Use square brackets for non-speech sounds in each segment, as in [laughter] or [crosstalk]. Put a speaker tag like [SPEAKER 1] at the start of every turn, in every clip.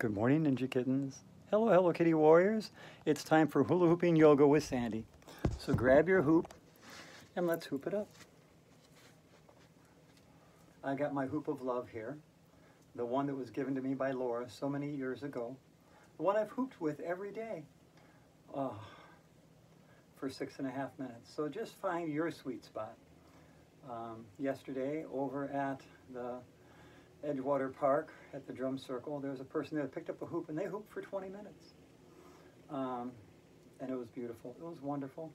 [SPEAKER 1] Good morning, Ninja Kittens. Hello, Hello Kitty Warriors. It's time for hula hooping yoga with Sandy. So grab your hoop and let's hoop it up. I got my hoop of love here, the one that was given to me by Laura so many years ago, the one I've hooped with every day oh, for six and a half minutes. So just find your sweet spot. Um, yesterday, over at the Edgewater Park at the drum circle, there was a person there that picked up a hoop and they hooped for 20 minutes. Um, and it was beautiful. It was wonderful.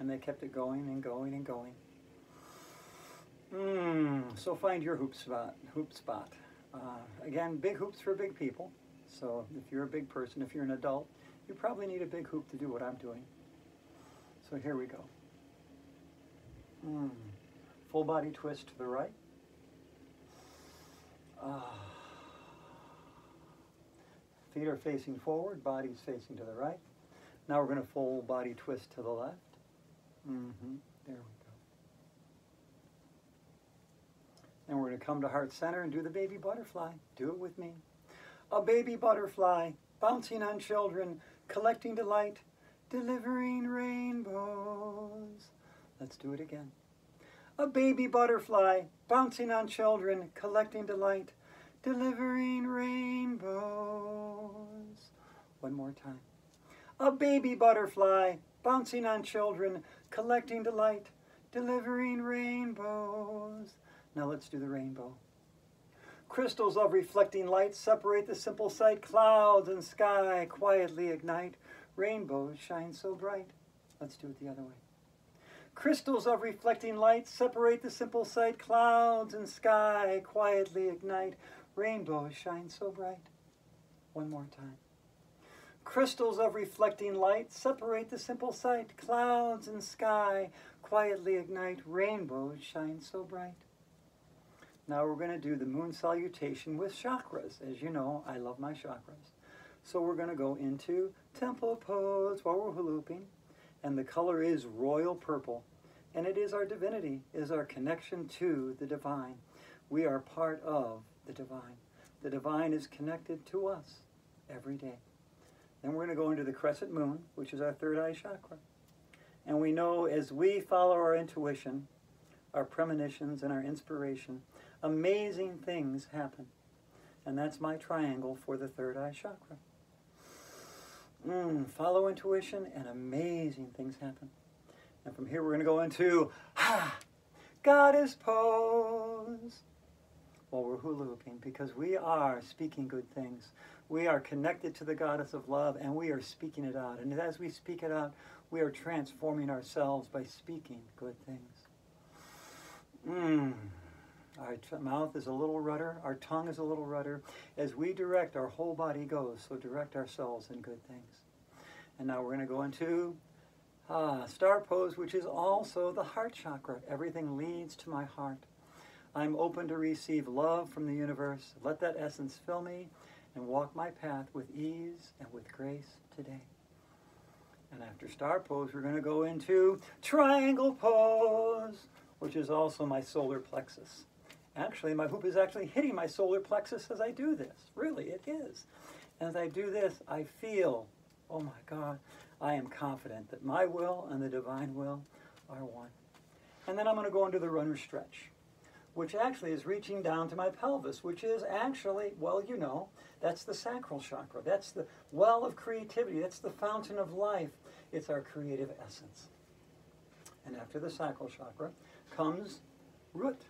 [SPEAKER 1] And they kept it going and going and going. Mm, so find your hoop spot. Hoop spot. Uh, again, big hoops for big people. So if you're a big person, if you're an adult, you probably need a big hoop to do what I'm doing. So here we go. Mm. Full body twist to the right. Uh, feet are facing forward, body's facing to the right. Now we're going to full body twist to the left. Mm-hmm. There we go. And we're going to come to heart center and do the baby butterfly. Do it with me. A baby butterfly bouncing on children, collecting delight, delivering rainbows. Let's do it again. A baby butterfly bouncing on children, collecting delight, delivering rainbows. One more time. A baby butterfly bouncing on children, collecting delight, delivering rainbows. Now let's do the rainbow. Crystals of reflecting light separate the simple sight. Clouds and sky quietly ignite. Rainbows shine so bright. Let's do it the other way. Crystals of reflecting light separate the simple sight. Clouds and sky quietly ignite. Rainbows shine so bright. One more time. Crystals of reflecting light separate the simple sight. Clouds and sky quietly ignite. Rainbows shine so bright. Now we're going to do the moon salutation with chakras. As you know, I love my chakras. So we're going to go into temple pose while we're hula And the color is royal purple. And it is our divinity, is our connection to the divine. We are part of the divine. The divine is connected to us every day. Then we're going to go into the crescent moon, which is our third eye chakra. And we know as we follow our intuition, our premonitions, and our inspiration, amazing things happen. And that's my triangle for the third eye chakra. Mm, follow intuition, and amazing things happen. And from here, we're going to go into ha, goddess pose while we're hula hooping because we are speaking good things. We are connected to the goddess of love and we are speaking it out. And as we speak it out, we are transforming ourselves by speaking good things. Mm. Our mouth is a little rudder, our tongue is a little rudder. As we direct, our whole body goes, so direct ourselves in good things. And now we're going to go into ah, star pose, which is also the heart chakra. Everything leads to my heart. I'm open to receive love from the universe. Let that essence fill me and walk my path with ease and with grace today. And after star pose, we're going to go into triangle pose, which is also my solar plexus. Actually, my hoop is actually hitting my solar plexus as I do this. Really, it is. As I do this, I feel, oh my God, I am confident that my will and the divine will are one. And then I'm going to go into the runner stretch which actually is reaching down to my pelvis, which is actually, well, you know, that's the sacral chakra. That's the well of creativity. That's the fountain of life. It's our creative essence. And after the sacral chakra comes root.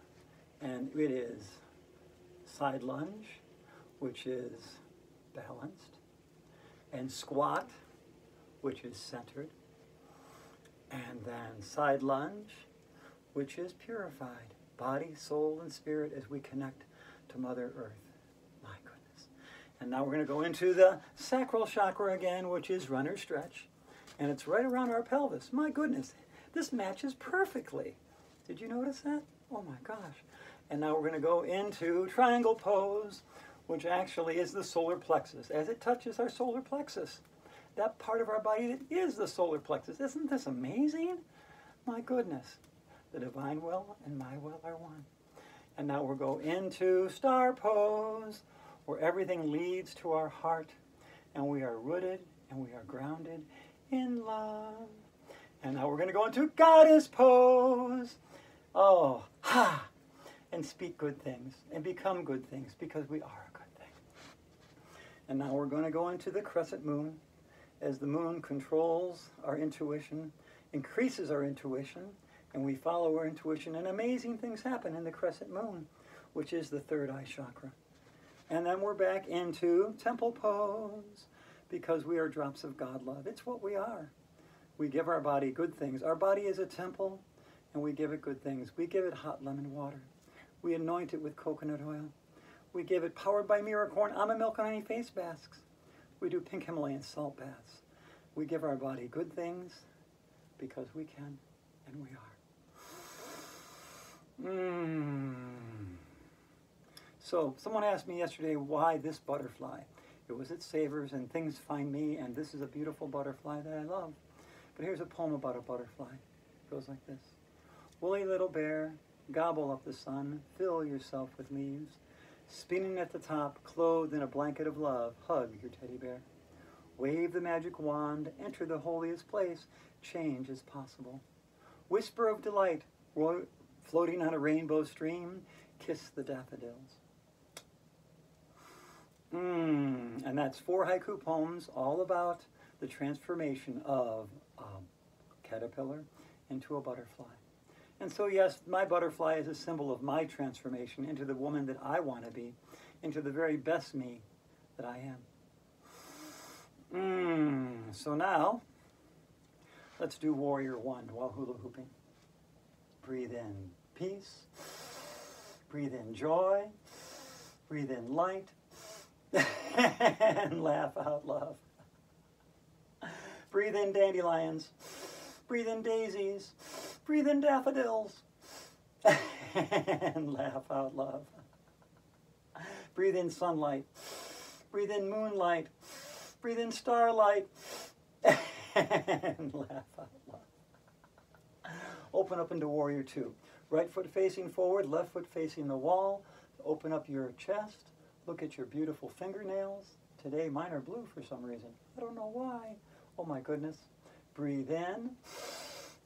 [SPEAKER 1] And it is side lunge, which is balanced, and squat, which is centered, and then side lunge, which is purified body, soul, and spirit as we connect to Mother Earth. My goodness. And now we're going to go into the sacral chakra again, which is runner stretch. And it's right around our pelvis. My goodness, this matches perfectly. Did you notice that? Oh my gosh. And now we're going to go into triangle pose, which actually is the solar plexus, as it touches our solar plexus. That part of our body that is the solar plexus. Isn't this amazing? My goodness. The divine will and my will are one. And now we'll go into star pose where everything leads to our heart and we are rooted and we are grounded in love. And now we're going to go into goddess pose. Oh, ha! And speak good things and become good things because we are a good thing. And now we're going to go into the crescent moon as the moon controls our intuition, increases our intuition, and we follow our intuition, and amazing things happen in the crescent moon, which is the third eye chakra. And then we're back into temple pose because we are drops of God love. It's what we are. We give our body good things. Our body is a temple, and we give it good things. We give it hot lemon water. We anoint it with coconut oil. We give it powered by Miracorn almond milk and honey face masks. We do pink Himalayan salt baths. We give our body good things because we can and we are. Mmm. So, someone asked me yesterday why this butterfly. It was at Savers and Things Find Me, and this is a beautiful butterfly that I love. But here's a poem about a butterfly. It goes like this Woolly little bear, gobble up the sun, fill yourself with leaves. Spinning at the top, clothed in a blanket of love, hug your teddy bear. Wave the magic wand, enter the holiest place, change is possible. Whisper of delight, floating on a rainbow stream, kiss the daffodils. Mm, and that's four haiku poems all about the transformation of a caterpillar into a butterfly. And so, yes, my butterfly is a symbol of my transformation into the woman that I want to be, into the very best me that I am. Mm, so now, let's do Warrior One while hula hooping. Breathe in peace, breathe in joy, breathe in light [laughs] and laugh out loud. Breathe in dandelions. Breathe in daisies. Breathe in daffodils. [laughs] and laugh out loud. Breathe in sunlight. Breathe in moonlight. Breathe in starlight. [laughs] and laugh out loud. Open up into warrior two. Right foot facing forward, left foot facing the wall. Open up your chest Look at your beautiful fingernails. Today mine are blue for some reason. I don't know why. Oh my goodness. Breathe in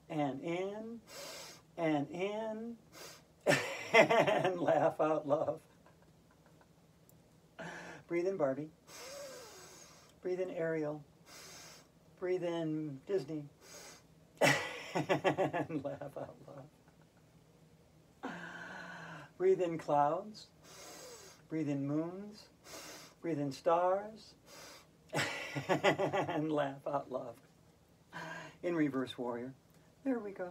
[SPEAKER 1] and in and in and [laughs] laugh out love. Breathe in Barbie. Breathe in Ariel. Breathe in Disney. And [laughs] laugh out loud. Breathe in clouds. Breathe in moons, breathe in stars, [laughs] and laugh out loud. In reverse warrior. There we go.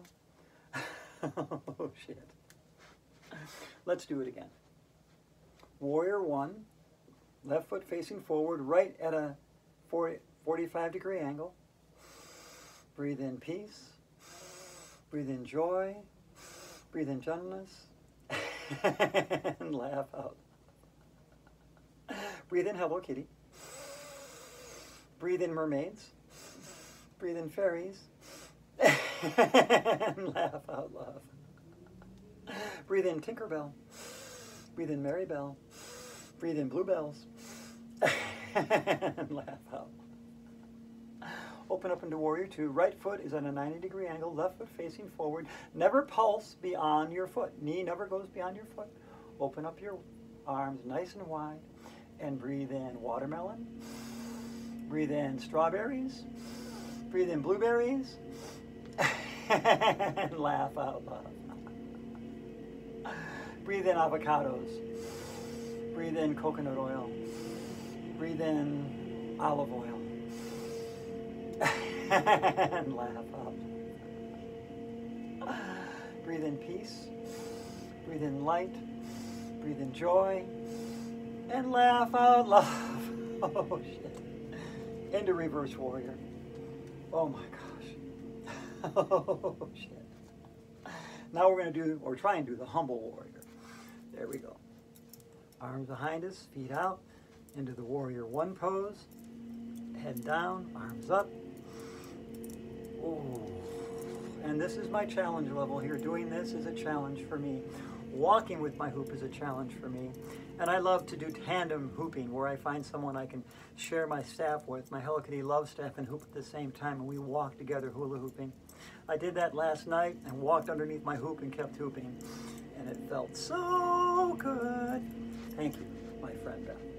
[SPEAKER 1] [laughs] oh, shit. Let's do it again. Warrior one, left foot facing forward, right at a 40, 45 degree angle. Breathe in peace. Breathe in joy. Breathe in gentleness. [laughs] and laugh out. Breathe in Hello Kitty. Breathe in mermaids. Breathe in fairies. [laughs] and laugh out loud. Breathe in Tinkerbell. Breathe in Mary Bell. Breathe in bluebells. [laughs] and laugh out. Open up into Warrior Two. Right foot is on a 90 degree angle, left foot facing forward. Never pulse beyond your foot. Knee never goes beyond your foot. Open up your arms nice and wide and breathe in watermelon. Breathe in strawberries. Breathe in blueberries. [laughs] and laugh out loud. Breathe in avocados. Breathe in coconut oil. Breathe in olive oil. And laugh out. Breathe in peace. Breathe in light. Breathe in joy and laugh out loud. [laughs] Oh shit. Into reverse warrior. Oh my gosh. [laughs] Oh shit. Now we're going to do, or try and do the humble warrior. There we go. Arms behind us, feet out, into the warrior one pose. Head down, arms up. And this is my challenge level here. Doing this is a challenge for me. Walking with my hoop is a challenge for me. And I love to do tandem hooping where I find someone I can share my staff with, my Hello Kitty love staff, and hoop at the same time, and we walk together hula hooping. I did that last night and walked underneath my hoop and kept hooping. And it felt so good. Thank you, my friend Beth.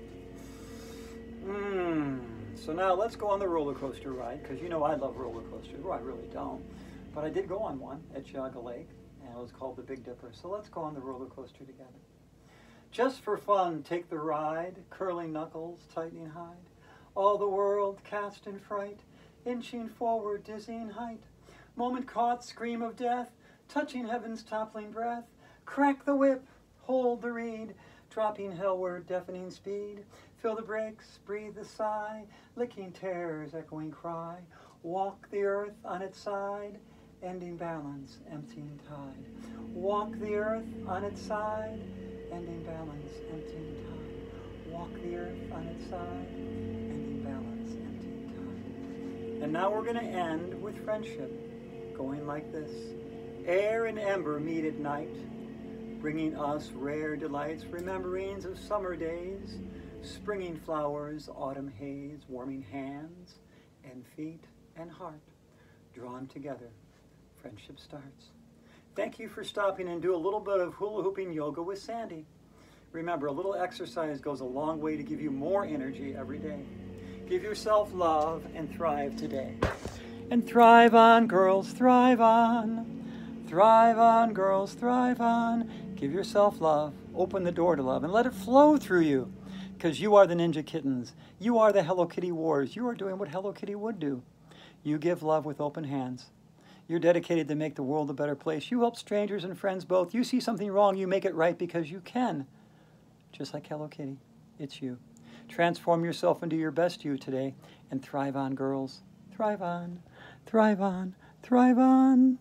[SPEAKER 1] So now let's go on the roller coaster ride, because you know I love roller coasters. Well, I really don't. But I did go on one at Geauga Lake, and it was called the Big Dipper. So let's go on the roller coaster together. Just for fun, take the ride, curling knuckles, tightening hide. All the world cast in fright, inching forward, dizzying height. Moment caught, scream of death, touching heaven's toppling breath. Crack the whip, hold the reed, dropping hellward, deafening speed. Feel the brakes, breathe the sigh, licking terror's echoing cry. Walk the earth on its side, ending balance, emptying tide. Walk the earth on its side, ending balance, emptying tide. Walk the earth on its side, ending balance, emptying tide. And now we're going to end with friendship, going like this. Air and ember meet at night, bringing us rare delights, rememberings of summer days, springing flowers, autumn haze, warming hands and feet and heart, drawn together. Friendship starts. Thank you for stopping and do a little bit of hula hooping yoga with Sandy. Remember, a little exercise goes a long way to give you more energy every day. Give yourself love and thrive today. And thrive on, girls, thrive on. Thrive on, girls, thrive on. Give yourself love. Open the door to love and let it flow through you. Because you are the Ninja Kittens. You are the Hello Kitty Wars. You are doing what Hello Kitty would do. You give love with open hands. You're dedicated to make the world a better place. You help strangers and friends both. You see something wrong, you make it right because you can. Just like Hello Kitty, it's you. Transform yourself into your best you today and thrive on, girls. Thrive on, thrive on, thrive on.